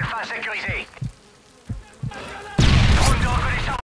Alpha sécurisé.